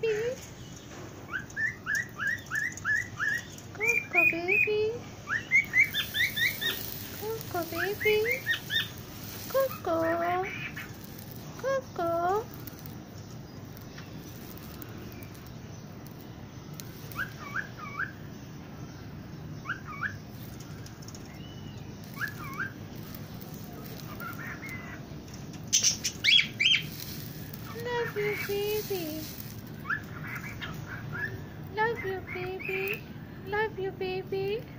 baby. Coco, baby. Coco, baby. Coco. Coco. Love you, baby. Love you, baby. Coco,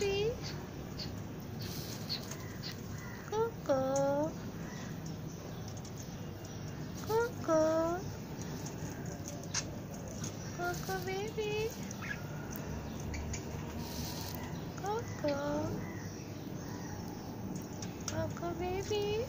baby. Coco. Coco. Coco, baby. Coco. Coco, baby.